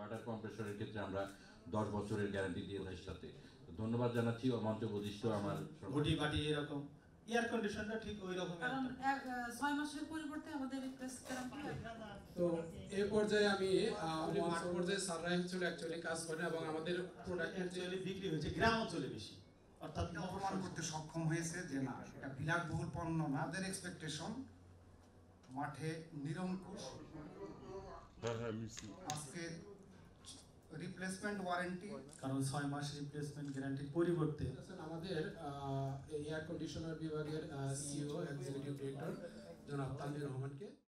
Water কম্প্রেসরের ক্ষেত্রে আমরা দশ বছরের গ্যারান্টি দিয়ে থাকি সাথে। তো ধন্যবাদ জানাচ্ছি ও মঞ্চ বধিষ্ঠ আমার ঘটি বাটি এরকম এয়ার কন্ডিশনটা ঠিক ওই রকম ছয় মাসের পরিবর্তে আমাদের তো এই পর্যায়ে আমি মাঠ পর্যায়ে অ্যাকচুয়ালি কাজ করেন এবং আমাদের প্রোডাক্টের যে অ্যাকচুয়ালি বিক্রি হয়েছে গ্রাম অঞ্চলে বেশি। অর্থাৎ প্রমাণ করতে সক্ষম হয়েছে যে না এটা বিলাসবহুল পণ্য না। আমাদের এক্সপেকটেশন মাঠে নিরঙ্কুশ। আজকে রিপ্লেসমেন্ট ওয়ারেন্টি কারণ ছয় মাস রিপ্লেসমেন্ট গ্যারান্টি পরিবর্তে। আছেন আমাদের এয়ার কন্ডিশনার বিভাগের সিও এক্সিকিউটিভ ডিরেক্টর জনাব তানভীর রহমানকে